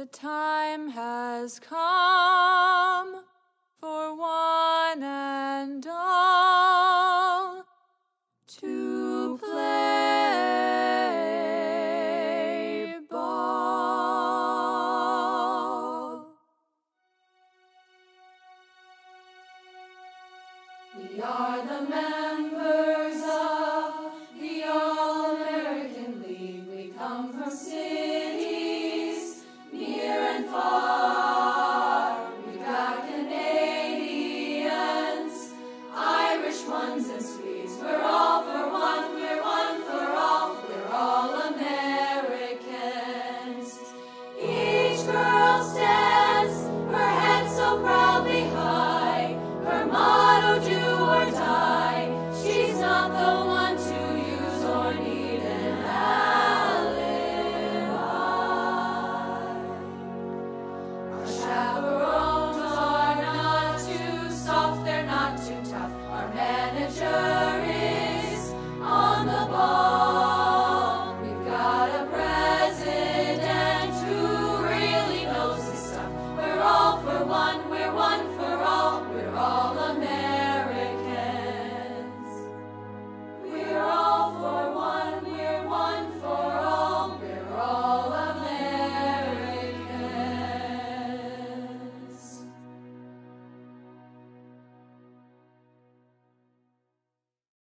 The time has come for one and all to play ball. We are the men.